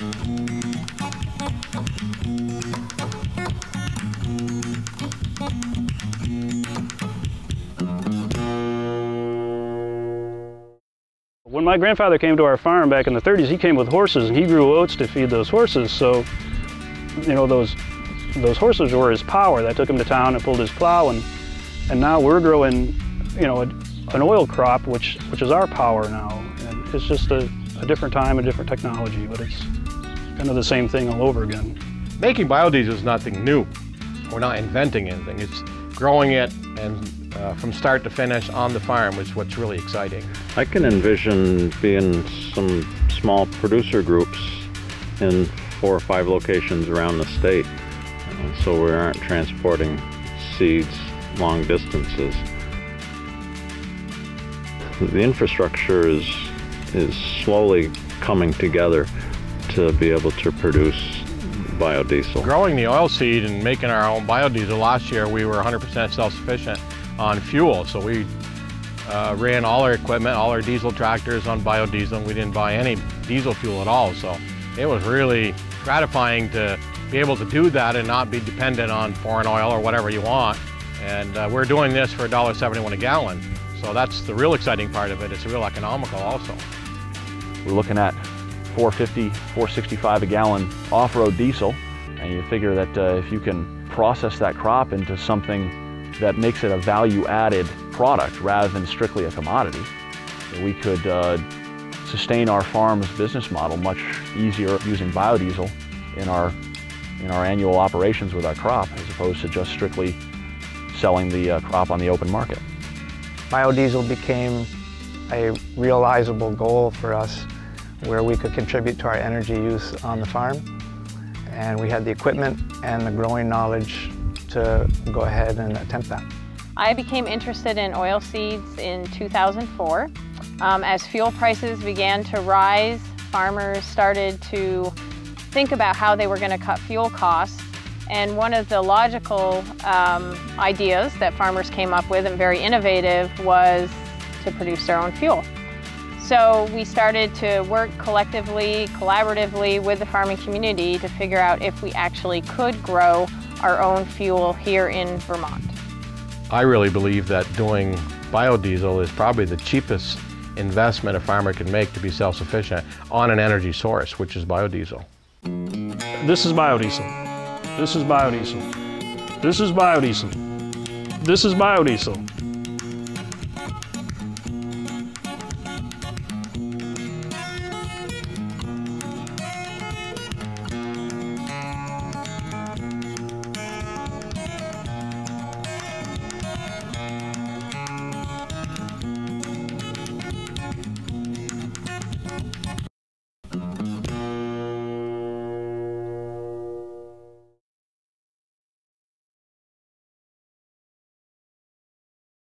When my grandfather came to our farm back in the 30s, he came with horses and he grew oats to feed those horses. So, you know, those those horses were his power. That took him to town and pulled his plow. And, and now we're growing, you know, a, an oil crop, which, which is our power now. And it's just a, a different time, a different technology, but it's kind of the same thing all over again. Making biodiesel is nothing new. We're not inventing anything. It's growing it and uh, from start to finish on the farm is what's really exciting. I can envision being some small producer groups in four or five locations around the state uh, so we aren't transporting seeds long distances. The infrastructure is, is slowly coming together to be able to produce biodiesel. Growing the oilseed and making our own biodiesel last year, we were 100% self-sufficient on fuel. So we uh, ran all our equipment, all our diesel tractors on biodiesel, and we didn't buy any diesel fuel at all. So it was really gratifying to be able to do that and not be dependent on foreign oil or whatever you want. And uh, we're doing this for $1.71 a gallon. So that's the real exciting part of it. It's real economical also. We're looking at 450, 465 a gallon off-road diesel. And you figure that uh, if you can process that crop into something that makes it a value-added product rather than strictly a commodity, we could uh, sustain our farm's business model much easier using biodiesel in our, in our annual operations with our crop as opposed to just strictly selling the uh, crop on the open market. Biodiesel became a realizable goal for us where we could contribute to our energy use on the farm. And we had the equipment and the growing knowledge to go ahead and attempt that. I became interested in oil seeds in 2004. Um, as fuel prices began to rise, farmers started to think about how they were going to cut fuel costs. And one of the logical um, ideas that farmers came up with and very innovative was to produce their own fuel. So we started to work collectively, collaboratively with the farming community to figure out if we actually could grow our own fuel here in Vermont. I really believe that doing biodiesel is probably the cheapest investment a farmer can make to be self-sufficient on an energy source, which is biodiesel. This is biodiesel. This is biodiesel. This is biodiesel. This is biodiesel.